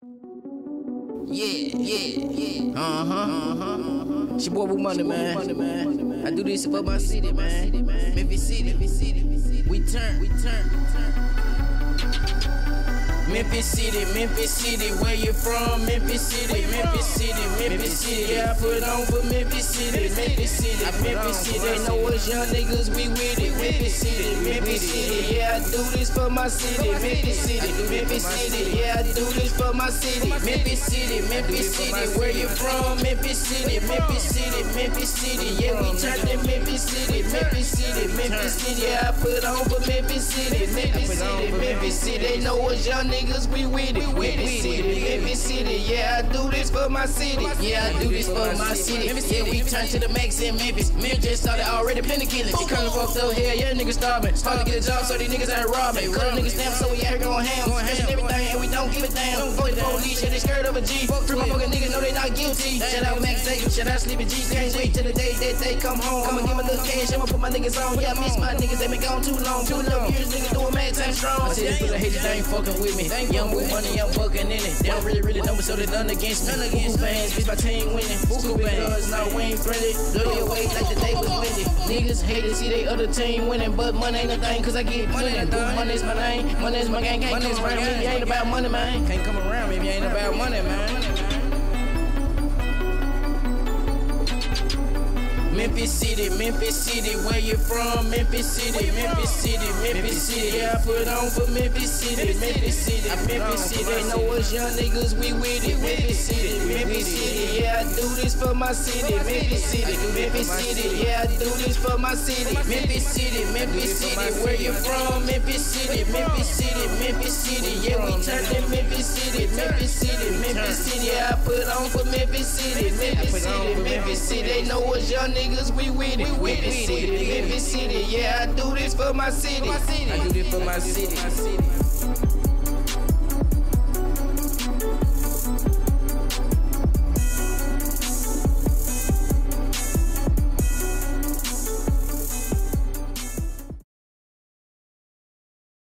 Yeah, yeah, yeah. Uh huh, uh huh. It's your boy BooMoney, man. I do this for my city, man. Memphis City, we turn, we turn. Memphis City, Memphis City, where you from? Memphis City, Memphis City, Memphis City. Yeah, I put on for Memphis City, Memphis City, Memphis City. They know us young niggas, we with it. Memphis City, Memphis City. Yeah, I do this for my city, Memphis City, Memphis City. Yeah, I do this for my city, Memphis City, Memphis City. Where you from? Memphis City, Memphis City, Memphis City. Yeah, we turned to Memphis City, Memphis City, Memphis City. Yeah, I put on for Memphis City, Memphis City, Memphis City. They know us young niggas, we with it. Memphis City, Memphis City. Yeah, I do this for my city. Yeah, I do this for my city. Yeah, we turn to the max in Memphis. Memphis just started already plenty killing. Coming fucked up here, yeah, niggas starving. Hard to get a job, so these niggas ain't robbing. Cut a niggas stamp, so we out here going ham. Stressing everything, and we don't give a damn. Fuck the police, yeah, they scared of a G. Free my fucking niggas, know they not guilty. Shout out Max Zay, shout out Sleepy G. Can't wait till the day that they come home. I'ma give a little cash, I'ma put my niggas on. Yeah, I miss my niggas, they been gone too long. Two little years, niggas doing mad time strong. I said, full of haters, they ain't fucking with me. Young boy money, I'm fucking in it. They don't really, really know me, so they none against me. None against fans, bitch, my team winning. School bands, now we ain't friendly. Blow your way like the day was windy. Niggas hate to see they other team winning, but money ain't a thing, cause I get money. Money's my name, money's my gang, can't come around me if you ain't about money, man. Can't come around me if you ain't about money, man. Memphis City, Memphis City, where you from? Memphis City, Memphis City, Memphis City. Yeah, I put on for Memphis City, Memphis City, Memphis City. They know us young niggas, we with it. Memphis City, Memphis City. Yeah, I do this for my city, Memphis City, Memphis City. Yeah, I do this for my city, Memphis City, Memphis City. Where you from? Memphis City, Memphis City, Memphis City. Yeah, we turned to Memphis City, Memphis City, Memphis City. I put on for Memphis City, Memphis City, Memphis City. They know us young niggas, we with it. Memphis City, Memphis City. Yeah, I do this for my city. I do this for my city.